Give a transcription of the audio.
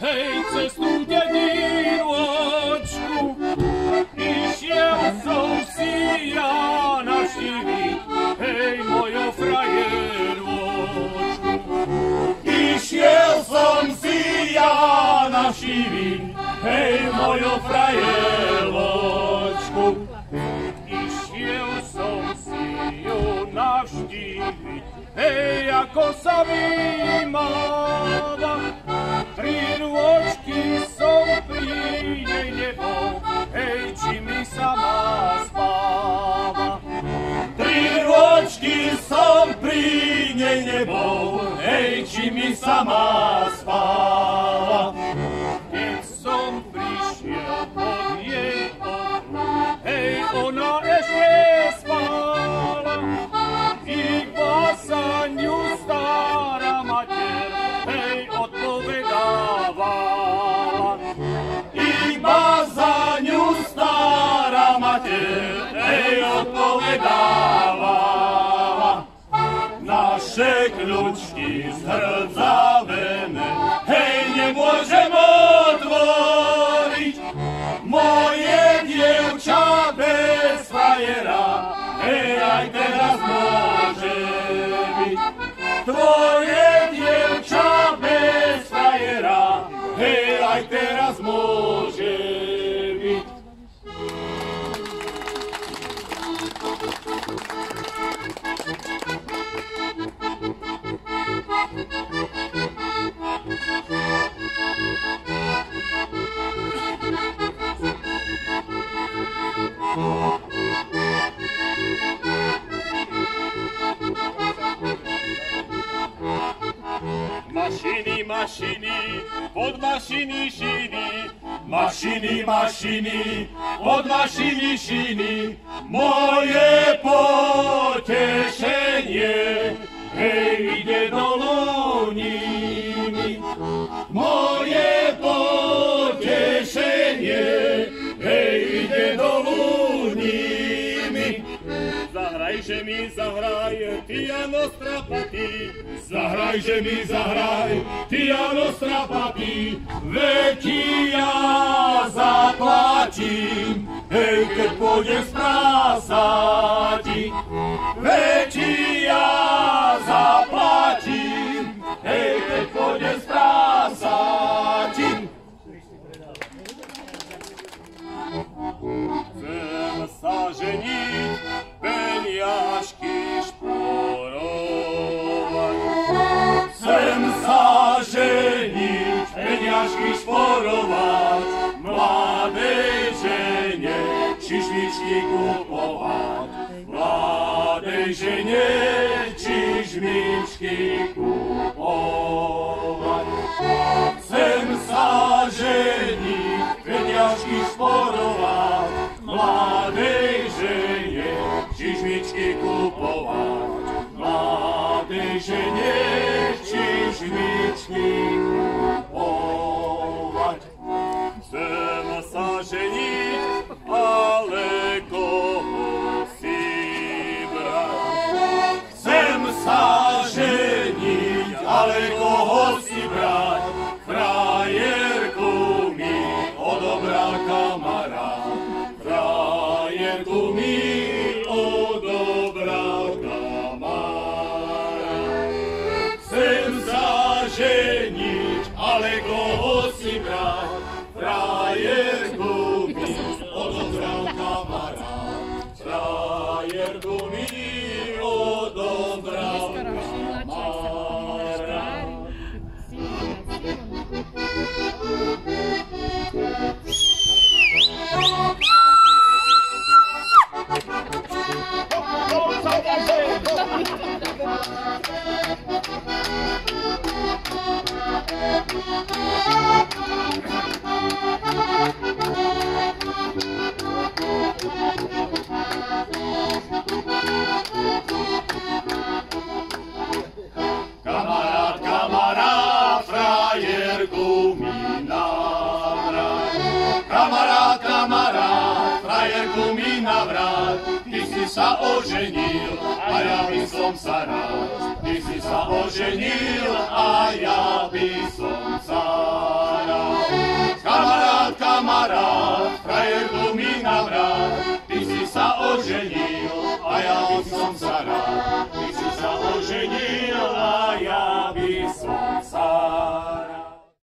Hej, cestu dedinočku, išiel bołu, ej, ci mi sama spała. I są bliźnie pod jej oku, Maszyni, maszyni, pod maszyni, szyni, maszyni, maszyni, pod maszyni, szyni, moje Zahrajže mi, zahraj, ty ano strapatý. Zahrajže mi, zahraj, ty ano strapatý. Veď ja zaplatím, hej, keď pôjdem sprásať. Księżniczki kupować. Mladej się nie księżniczki kupować. Chłopcem sarzeni, wyniaszki sporować. Mladej się nie księżniczki kupować. Mladej się nie księżniczki kupować. Sa ženiť, ale koho si brať? Frajerku mi odobral kamarát. Frajerku mi odobral kamarát. Kamarát, kamarát, sa oženil a ja by som sa rád. Ty si sa oženil a ja by солнца рад, и заложенит.